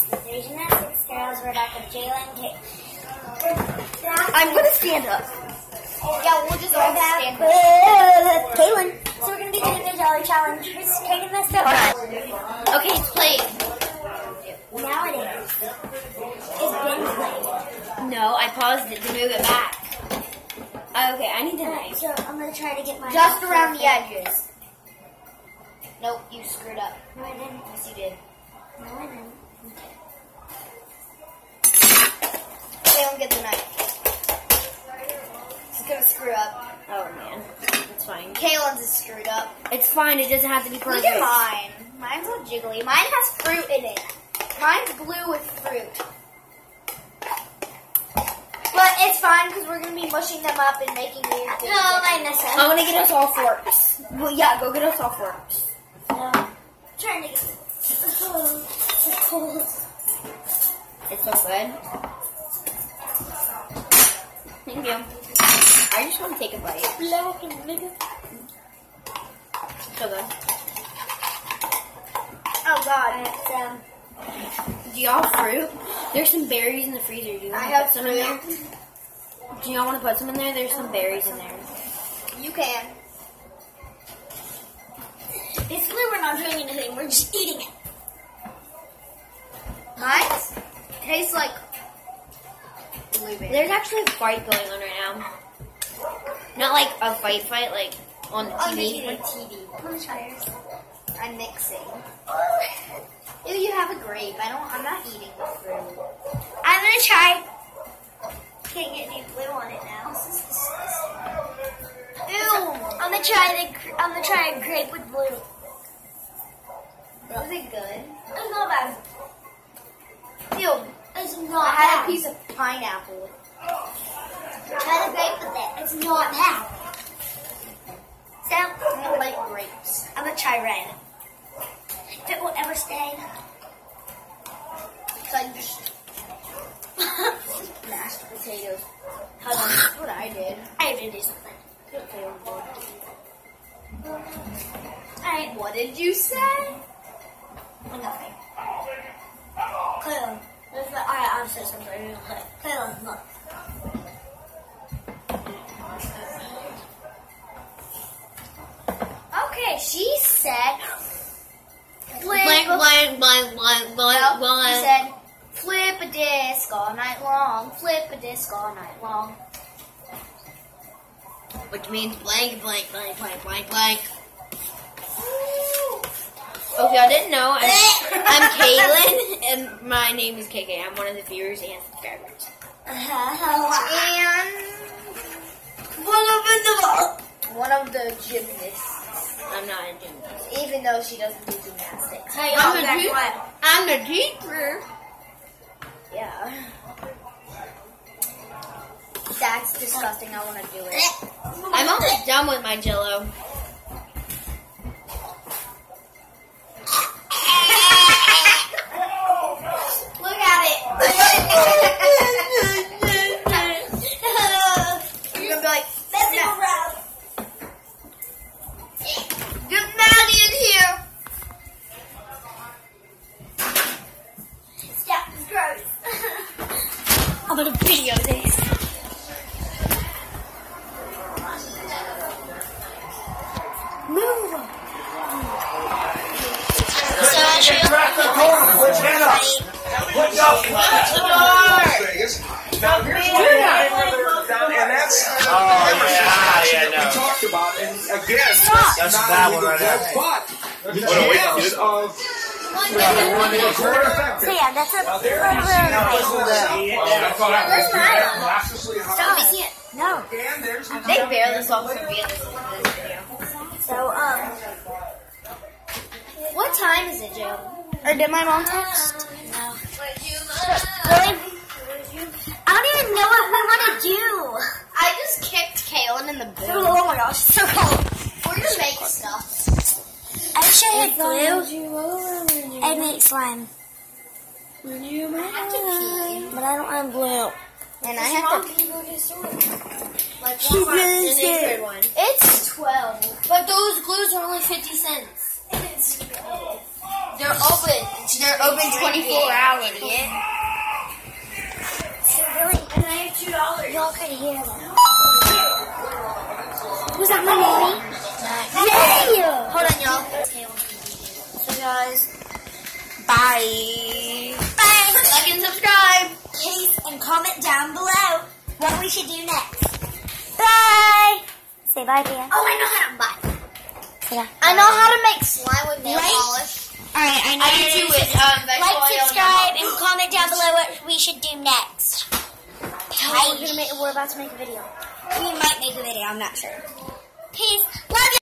Three gymnastics girls. We're Jalen. Kate. I'm gonna stand up. Yeah, we'll just all stand up. Kaylin. So we're gonna be doing the jelly challenge. Taking this stuff? Hold on. Okay, it's playing. Now it is. It's been played. No, I paused it to move it back. Okay, I need the Alright, knife. so I'm gonna try to get my Just around the edges. Nope, you screwed up. No, I didn't. Yes, you did. No, I didn't. Caleb, get the knife. He's gonna screw up. Oh man, it's fine. Kalen's is screwed up. It's fine. It doesn't have to be perfect. Look at mine. Mine's all jiggly. Mine has fruit in it. Mine's blue with fruit. But it's fine because we're gonna be mushing them up and making weird things. No, I missed I want to get us all forks. Well, yeah, go get us all forks. No. Trying to get. It's cold. It's so good. Thank you. I just want to take a bite. Black and nigga. So good. Oh god. Alright, um, Do y'all fruit? There's some berries in the freezer. Do you I want to have put some in there? Do y'all want to put some in there? There's some berries in there. You can. basically, we're not doing anything. We're just eating it. Tastes like blueberry. There's actually a fight going on right now. Not like a fight fight, like on oh, the On the TV. TV. TV. Try yours. I'm mixing. Ew, you have a grape. I don't. I'm not eating the fruit. I'm gonna try. Can't get any glue on it now. This is disgusting. Ew! I'm gonna try the. I'm gonna try a grape with blue. Is it good? It's not bad. Ew. It's I had bad. a piece of pineapple. Try the grape with it. It's not bad. So, I don't like grapes. I'm gonna try red. If it will ever stay. So mashed potatoes. How That's what I did. I to do something. Alright, What did you say? She said. Flip, Blank, blank, blank, blank, blank, blank. She said, flip a disc all night long. Flip a disc all night long. Which means blank, blank, blank, blank, blank, blank. Okay, I didn't know. I'm, I'm Caitlin, and my name is KK. I'm one of the viewers and subscribers. Uh-huh. And one of the one of the gymnasts, I'm not a gymnast. even though she doesn't do gymnastics. Hey, I'm back te- what? I'm the teacher. Yeah. That's disgusting. I want to do it. I'm almost done with my Jello. Gonna video this. Move. Crack the door. Put your hand up. Put your Now here's what happened down, and that's Oh, yeah, yeah, we no. talked about, and again, That's not a bad only one right the there. but the What a way to chance do it. of the court effective. So yeah, that's a little there you see now a this is Where's mine? Cautiously hard. Let me see it. No. And there's the They barely saw videos in this video. So, um, What time is it, Jill? or did my mom text? No. Really? I don't even know what we want to do. I just kicked Kaylin in the booth. Oh my gosh, so cold. We're just making stuff. I wish I had glue. I'd make slime. I have to pee. But I don't have glue. And I have to pee. Like, She really scared one. It's 12. But those glues are only 50 cents. They're open. They're open 24 hours. Idiot. So really, And I have two dollars. y'all could hear that. Was that my mommy? Guys, bye. Bye. Like and subscribe. Please and comment down below what we should do next. Bye. Say bye, Pia. Oh, I know how to bye. I know how to make slime with nail Right? polish. All right, I know. I do too with um, Like, subscribe, and comment down below what we should do next. We're, gonna make, we're about to make a video. We might make a video. I'm not sure. Peace. Love you.